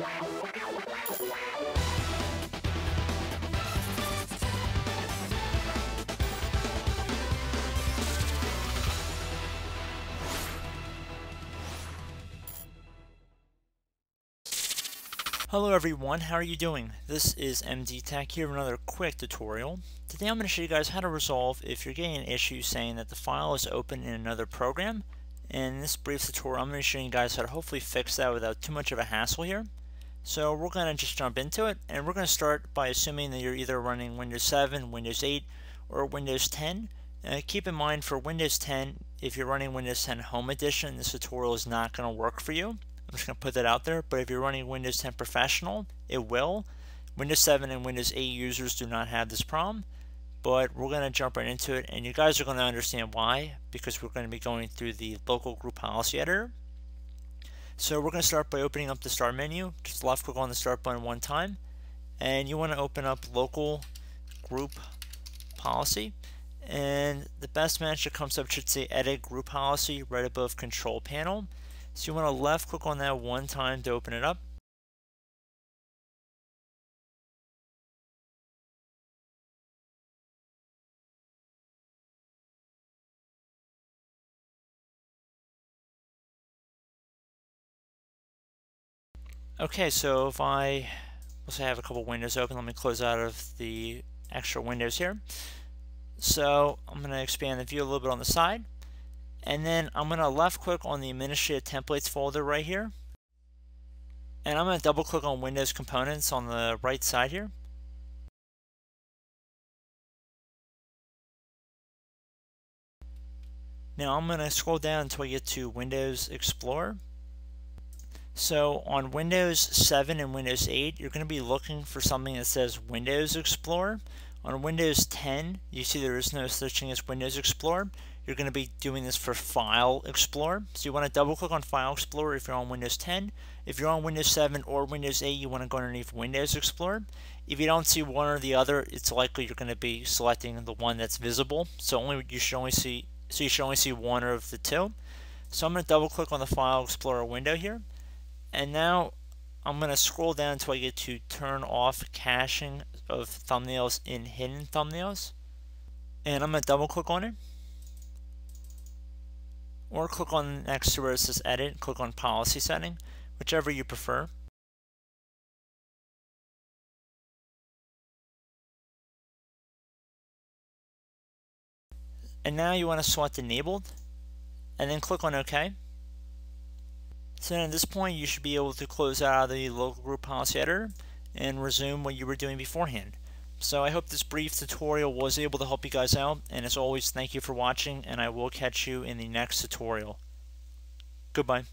Hello everyone, how are you doing? This is MD Tech here with another quick tutorial. Today I'm going to show you guys how to resolve if you're getting an issue saying that the file is open in another program. In this brief tutorial I'm going to show you guys how to hopefully fix that without too much of a hassle here. So we're going to just jump into it and we're going to start by assuming that you're either running Windows 7, Windows 8, or Windows 10. Uh, keep in mind for Windows 10, if you're running Windows 10 Home Edition, this tutorial is not going to work for you. I'm just going to put that out there. But if you're running Windows 10 Professional, it will. Windows 7 and Windows 8 users do not have this problem. But we're going to jump right into it, and you guys are going to understand why, because we're going to be going through the local group policy editor. So we're going to start by opening up the start menu. Just left click on the start button one time. And you want to open up local group policy. And the best match that comes up should say edit group policy right above control panel. So you want to left click on that one time to open it up. Okay, so if I, let's say I have a couple windows open, let me close out of the extra windows here. So I'm going to expand the view a little bit on the side. And then I'm going to left click on the administrative templates folder right here. And I'm going to double click on Windows components on the right side here. Now I'm going to scroll down until I get to Windows Explorer. So on Windows 7 and Windows 8, you're going to be looking for something that says Windows Explorer. On Windows 10, you see there is no such thing as Windows Explorer you're going to be doing this for File Explorer. So you want to double click on File Explorer if you're on Windows 10. If you're on Windows 7 or Windows 8, you want to go underneath Windows Explorer. If you don't see one or the other, it's likely you're going to be selecting the one that's visible. So only you should only see so you should only see one of the two. So I'm going to double click on the File Explorer window here. And now I'm going to scroll down until I get to turn off caching of thumbnails in hidden thumbnails. And I'm going to double click on it or click on next to where it says edit, click on policy setting, whichever you prefer. And now you want to select enabled and then click on OK. So at this point you should be able to close out of the local group policy editor and resume what you were doing beforehand. So I hope this brief tutorial was able to help you guys out, and as always, thank you for watching, and I will catch you in the next tutorial. Goodbye.